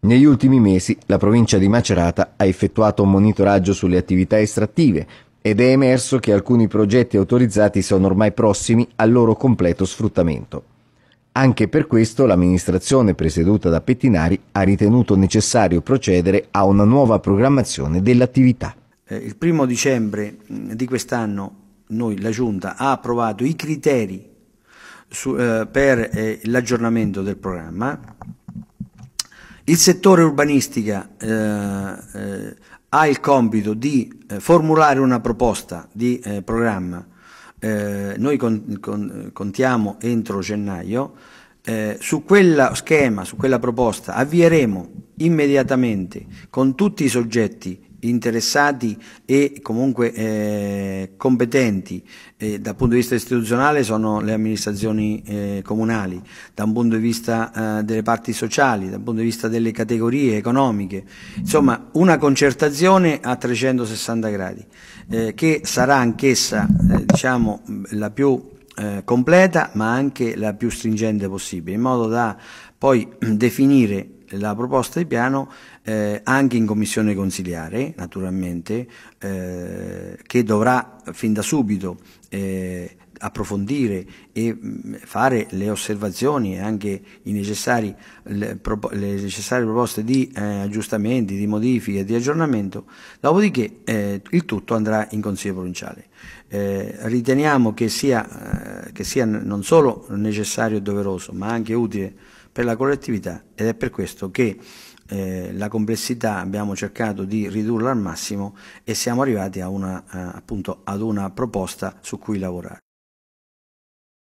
Negli ultimi mesi la provincia di Macerata ha effettuato un monitoraggio sulle attività estrattive ed è emerso che alcuni progetti autorizzati sono ormai prossimi al loro completo sfruttamento. Anche per questo l'amministrazione presieduta da Pettinari ha ritenuto necessario procedere a una nuova programmazione dell'attività. Eh, il primo dicembre di quest'anno noi, la Giunta, ha approvato i criteri su, eh, per eh, l'aggiornamento del programma il settore urbanistica eh, eh, ha il compito di eh, formulare una proposta di eh, programma, eh, noi con, con, contiamo entro gennaio, eh, su quella schema, su quella proposta avvieremo immediatamente con tutti i soggetti interessati e comunque eh, competenti eh, dal punto di vista istituzionale sono le amministrazioni eh, comunali, da un punto di vista eh, delle parti sociali, dal punto di vista delle categorie economiche, insomma una concertazione a 360 gradi eh, che sarà anch'essa eh, diciamo, la più completa ma anche la più stringente possibile in modo da poi definire la proposta di piano eh, anche in commissione consiliare, naturalmente, eh, che dovrà fin da subito eh, approfondire e mh, fare le osservazioni e anche necessari, le, necessarie proposte di eh, aggiustamenti, di modifiche, di aggiornamento, dopodiché eh, il tutto andrà in Consiglio provinciale. Eh, riteniamo che sia, che sia non solo necessario e doveroso, ma anche utile per la collettività ed è per questo che eh, la complessità abbiamo cercato di ridurla al massimo e siamo arrivati una, eh, appunto, ad una proposta su cui lavorare.